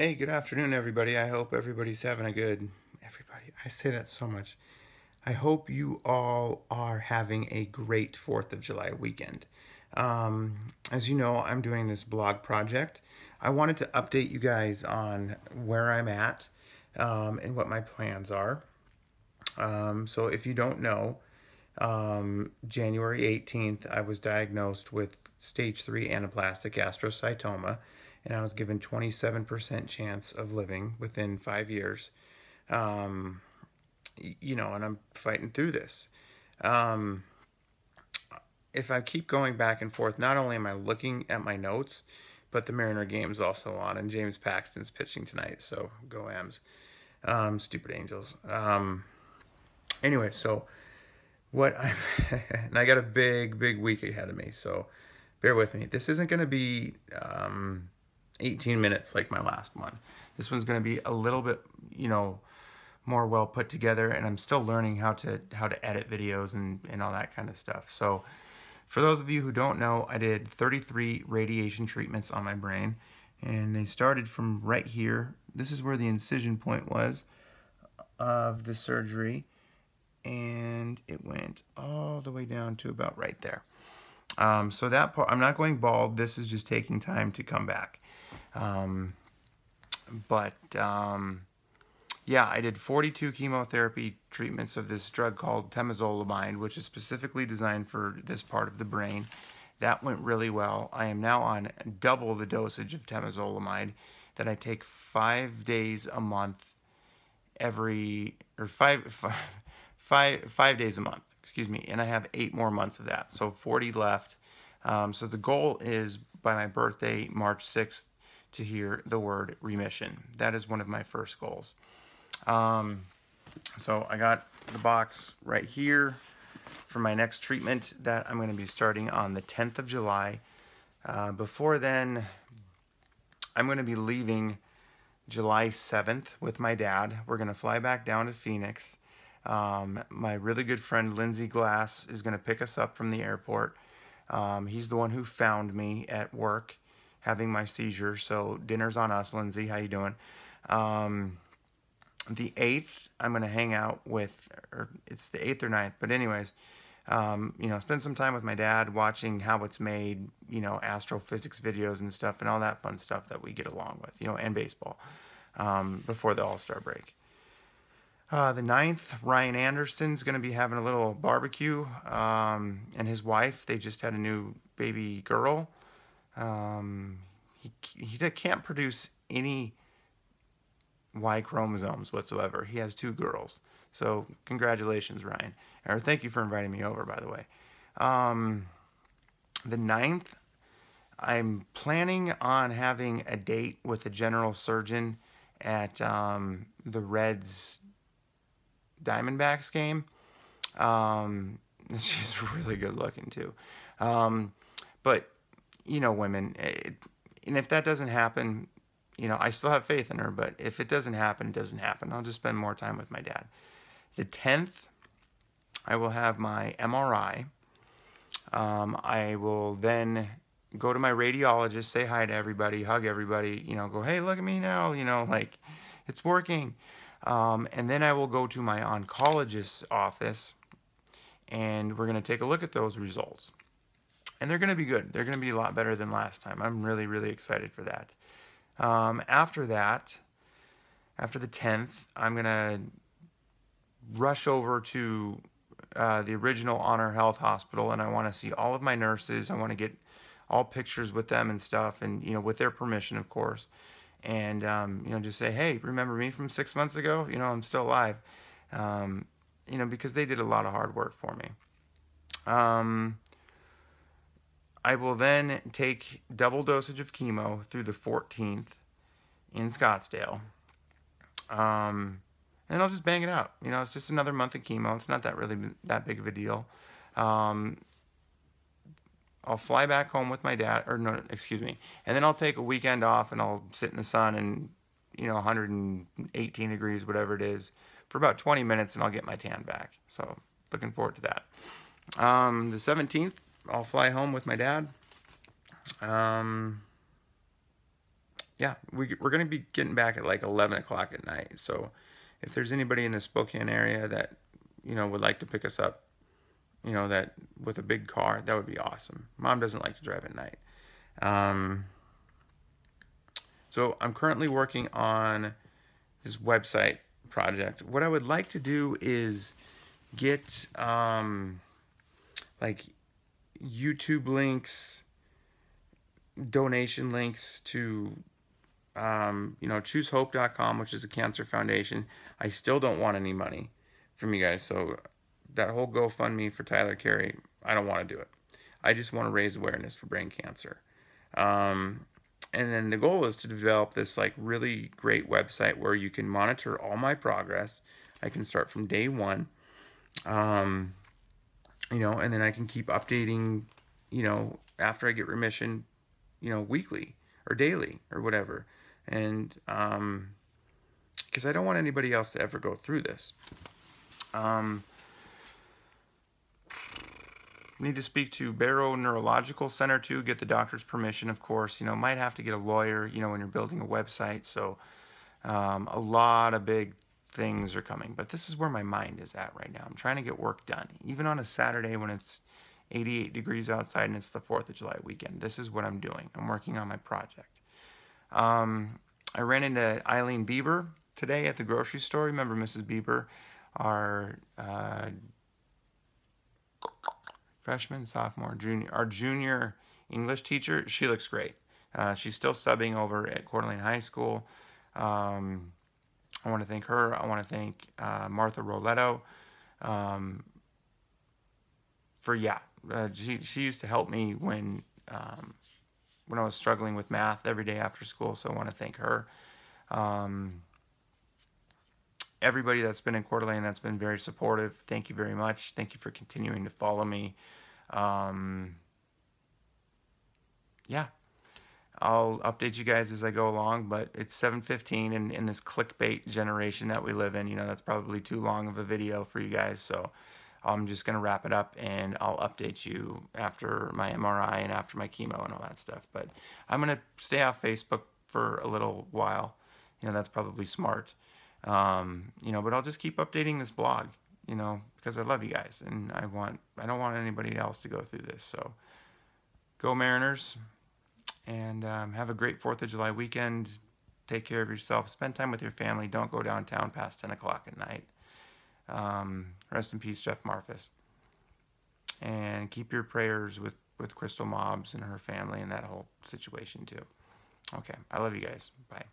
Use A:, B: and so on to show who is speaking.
A: Hey, good afternoon, everybody. I hope everybody's having a good. Everybody, I say that so much. I hope you all are having a great 4th of July weekend. Um, as you know, I'm doing this blog project. I wanted to update you guys on where I'm at um, and what my plans are. Um, so, if you don't know, um, January 18th, I was diagnosed with stage 3 anaplastic astrocytoma and I was given 27% chance of living within five years. Um, you know, and I'm fighting through this. Um, if I keep going back and forth, not only am I looking at my notes, but the Mariner game is also on, and James Paxton's pitching tonight, so go M's. Um, stupid Angels. Um, anyway, so what I'm, and I got a big, big week ahead of me, so bear with me. This isn't going to be um, 18 minutes like my last one. This one's going to be a little bit, you know, more well put together and I'm still learning how to how to edit videos and, and all that kind of stuff. So for those of you who don't know, I did 33 radiation treatments on my brain and they started from right here. This is where the incision point was of the surgery and it went all the way down to about right there. Um, so that part, I'm not going bald. This is just taking time to come back. Um, but um, yeah, I did 42 chemotherapy treatments of this drug called temozolomide, which is specifically designed for this part of the brain. That went really well. I am now on double the dosage of temozolomide that I take five days a month every, or five, five, five, five days a month, excuse me, and I have eight more months of that. So 40 left. Um, so the goal is by my birthday, March 6th, to hear the word remission. That is one of my first goals. Um, so I got the box right here for my next treatment that I'm going to be starting on the 10th of July. Uh, before then, I'm going to be leaving July 7th with my dad. We're going to fly back down to Phoenix. Um, my really good friend Lindsay Glass is going to pick us up from the airport. Um, he's the one who found me at work having my seizure. So dinner's on us, Lindsay. How you doing? Um, the 8th, I'm going to hang out with, or it's the 8th or 9th, but anyways, um, you know, spend some time with my dad watching how it's made, you know, astrophysics videos and stuff and all that fun stuff that we get along with, you know, and baseball um, before the All-Star break. Uh, the 9th, Ryan Anderson's going to be having a little barbecue, um, and his wife, they just had a new baby girl. Um, he, he can't produce any Y chromosomes whatsoever. He has two girls. So congratulations, Ryan. Or thank you for inviting me over, by the way. Um, the ninth, I'm planning on having a date with a general surgeon at um, the Reds Diamondbacks game. Um, she's really good looking too. Um, but you know, women. It, and if that doesn't happen, you know, I still have faith in her, but if it doesn't happen, it doesn't happen. I'll just spend more time with my dad. The 10th, I will have my MRI. Um, I will then go to my radiologist, say hi to everybody, hug everybody, you know, go, hey, look at me now, you know, like it's working. Um, and then I will go to my oncologist's office and we're going to take a look at those results and they're going to be good. They're going to be a lot better than last time. I'm really, really excited for that. Um, after that, after the 10th, I'm going to rush over to uh, the original Honor Health Hospital, and I want to see all of my nurses. I want to get all pictures with them and stuff, and you know, with their permission, of course. And um, you know, just say, hey, remember me from six months ago? You know, I'm still alive. Um, you know, because they did a lot of hard work for me. Um, I will then take double dosage of chemo through the 14th in Scottsdale. Um, and I'll just bang it out. You know, it's just another month of chemo. It's not that really that big of a deal. Um, I'll fly back home with my dad, or no, excuse me, and then I'll take a weekend off and I'll sit in the sun and, you know, 118 degrees, whatever it is, for about 20 minutes and I'll get my tan back. So looking forward to that. Um, the 17th, I'll fly home with my dad. Um, yeah, we, we're going to be getting back at like 11 o'clock at night. So if there's anybody in the Spokane area that, you know, would like to pick us up, you know, that with a big car, that would be awesome. Mom doesn't like to drive at night. Um, so I'm currently working on this website project. What I would like to do is get um, like YouTube links, donation links to um, you know, choosehope.com, which is a cancer foundation. I still don't want any money from you guys. So that whole GoFundMe for Tyler Carey, I don't want to do it. I just want to raise awareness for brain cancer. Um, and then the goal is to develop this like really great website where you can monitor all my progress. I can start from day one, um, you know, and then I can keep updating, you know, after I get remission, you know, weekly or daily or whatever. And um, because I don't want anybody else to ever go through this. Um, need to speak to Barrow Neurological Center too, get the doctor's permission, of course. You know, might have to get a lawyer, you know, when you're building a website. So um, a lot of big things are coming. But this is where my mind is at right now. I'm trying to get work done. Even on a Saturday when it's 88 degrees outside and it's the 4th of July weekend. This is what I'm doing. I'm working on my project. Um, I ran into Eileen Bieber today at the grocery store. Remember Mrs. Bieber, our uh, freshman, sophomore, junior, our junior English teacher. She looks great. Uh, she's still subbing over at Coeur High School. Um, I want to thank her. I want to thank uh, Martha Roletto um, for yeah. Uh, she she used to help me when um, when I was struggling with math every day after school. So I want to thank her. Um, everybody that's been in Coeur d'Alene that's been very supportive. Thank you very much. Thank you for continuing to follow me. Um, yeah, I'll update you guys as I go along, but it's 7.15 and in this clickbait generation that we live in, you know, that's probably too long of a video for you guys. So I'm just going to wrap it up and I'll update you after my MRI and after my chemo and all that stuff. But I'm going to stay off Facebook for a little while. You know, that's probably smart. Um, you know, but I'll just keep updating this blog, you know, because I love you guys and I want, I don't want anybody else to go through this. So go Mariners and um, have a great 4th of July weekend. Take care of yourself. Spend time with your family. Don't go downtown past 10 o'clock at night. Um, rest in peace, Jeff Marfus. And keep your prayers with, with Crystal Mobs and her family and that whole situation too. Okay. I love you guys. Bye.